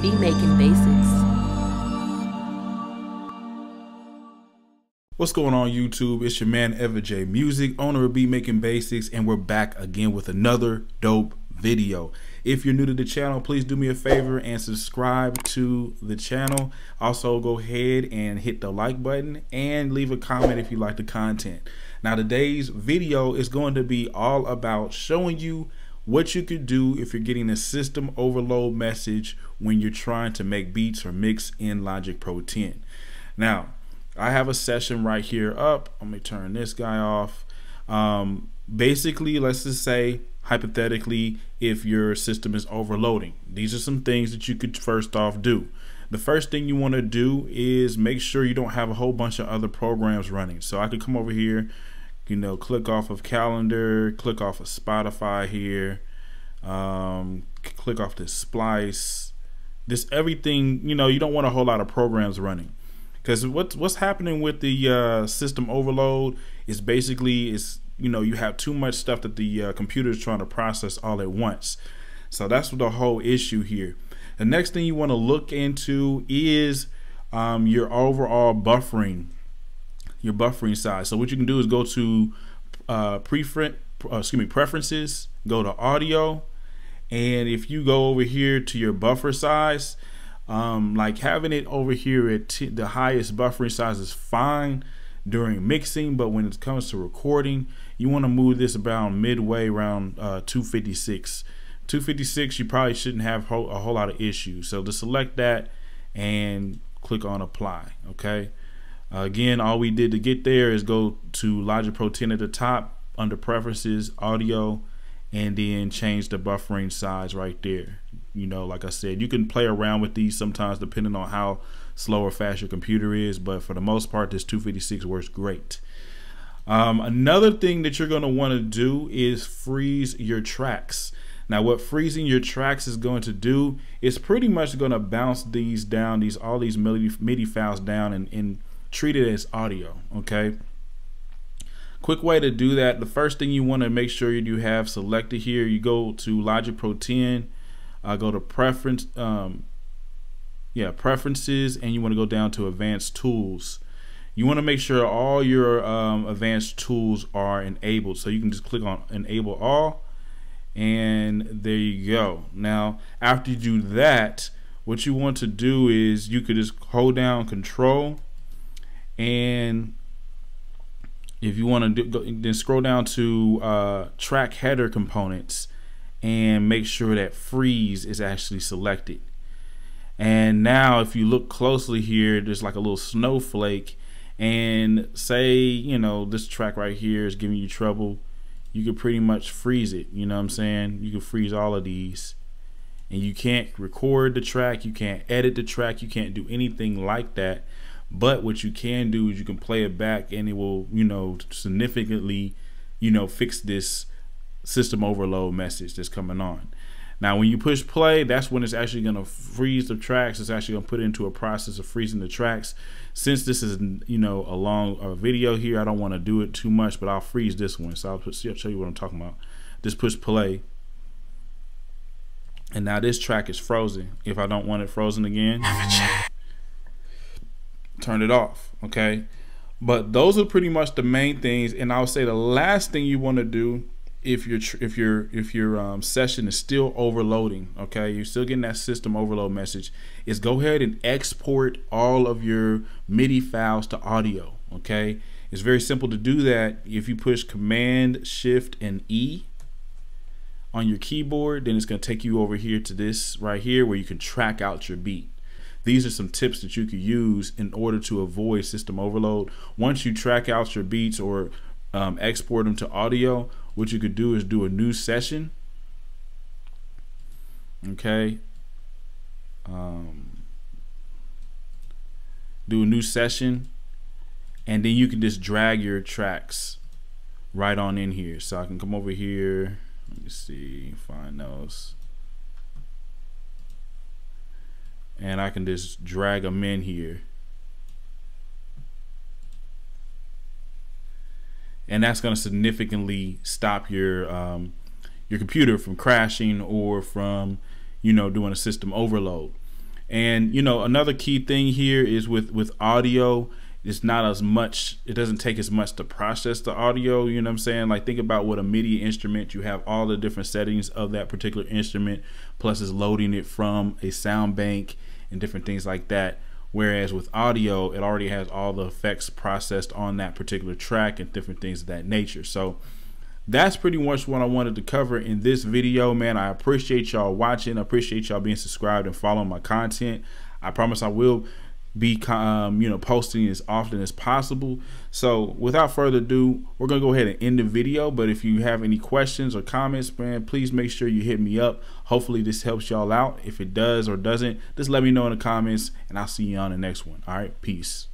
Beat Making Basics. What's going on YouTube? It's your man Ever J Music, owner of Beat Making Basics, and we're back again with another dope video. If you're new to the channel, please do me a favor and subscribe to the channel. Also, go ahead and hit the like button and leave a comment if you like the content. Now, today's video is going to be all about showing you what you could do if you're getting a system overload message when you're trying to make beats or mix in Logic Pro 10. Now, I have a session right here up. Let me turn this guy off. Um, basically, let's just say hypothetically, if your system is overloading. These are some things that you could first off do. The first thing you want to do is make sure you don't have a whole bunch of other programs running. So I could come over here, you know, click off of calendar, click off of Spotify here, um, click off this splice, this everything, you know, you don't want a whole lot of programs running because what's what's happening with the uh, system overload is basically is you know you have too much stuff that the uh, computer is trying to process all at once. So that's the whole issue here. The next thing you want to look into is um, your overall buffering, your buffering size. So what you can do is go to uh, preference, uh, excuse me, preferences, go to audio, and if you go over here to your buffer size, um, like having it over here at the highest buffering size is fine during mixing, but when it comes to recording, you want to move this about midway around uh, 256. 256, you probably shouldn't have a whole lot of issues. So to select that and click on apply. Okay. Uh, again, all we did to get there is go to Logic Pro 10 at the top under preferences, audio, and then change the buffering size right there. You know, like I said, you can play around with these sometimes depending on how slow or fast your computer is, but for the most part, this 256 works great. Um, another thing that you're going to want to do is freeze your tracks. Now, what freezing your tracks is going to do is pretty much going to bounce these down, these all these MIDI, MIDI files down, and, and treat it as audio. Okay. Quick way to do that. The first thing you want to make sure you have selected here. You go to Logic Pro 10. Uh, go to preference. Um, yeah, preferences, and you want to go down to advanced tools you want to make sure all your um, advanced tools are enabled. So you can just click on enable all and there you go. Now, after you do that, what you want to do is you could just hold down control and if you want to do, then scroll down to uh, track header components and make sure that freeze is actually selected. And now if you look closely here, there's like a little snowflake and say you know this track right here is giving you trouble you could pretty much freeze it you know what i'm saying? You can freeze all of these. And you can't record the track you can't edit the track you can't do anything like that but what you can do is you can play it back and it will you know significantly you know fix this system overload message that's coming on now, when you push play, that's when it's actually going to freeze the tracks. It's actually going to put into a process of freezing the tracks. Since this is, you know, a long uh, video here, I don't want to do it too much, but I'll freeze this one. So I'll, put, I'll show you what I'm talking about. Just push play. And now this track is frozen. If I don't want it frozen again, turn it off, okay? But those are pretty much the main things. And I would say the last thing you want to do if your if your if your um, session is still overloading, okay, you're still getting that system overload message, is go ahead and export all of your MIDI files to audio. Okay, it's very simple to do that. If you push Command Shift and E on your keyboard, then it's going to take you over here to this right here where you can track out your beat. These are some tips that you could use in order to avoid system overload. Once you track out your beats or um, export them to audio, what you could do is do a new session. Okay. Um, do a new session. And then you can just drag your tracks right on in here. So I can come over here. Let me see. Find those. And I can just drag them in here. and that's going to significantly stop your um, your computer from crashing or from you know doing a system overload. And you know, another key thing here is with with audio, it's not as much it doesn't take as much to process the audio you know what i'm saying like think about what a midi instrument you have all the different settings of that particular instrument plus is loading it from a sound bank and different things like that whereas with audio it already has all the effects processed on that particular track and different things of that nature so that's pretty much what I wanted to cover in this video, man. I appreciate y'all watching. I appreciate y'all being subscribed and following my content. I promise I will be um, you know posting as often as possible. So without further ado we're gonna go ahead and end the video. But if you have any questions or comments man please make sure you hit me up. Hopefully this helps y'all out. If it does or doesn't just let me know in the comments and i'll see you on the next one. All right peace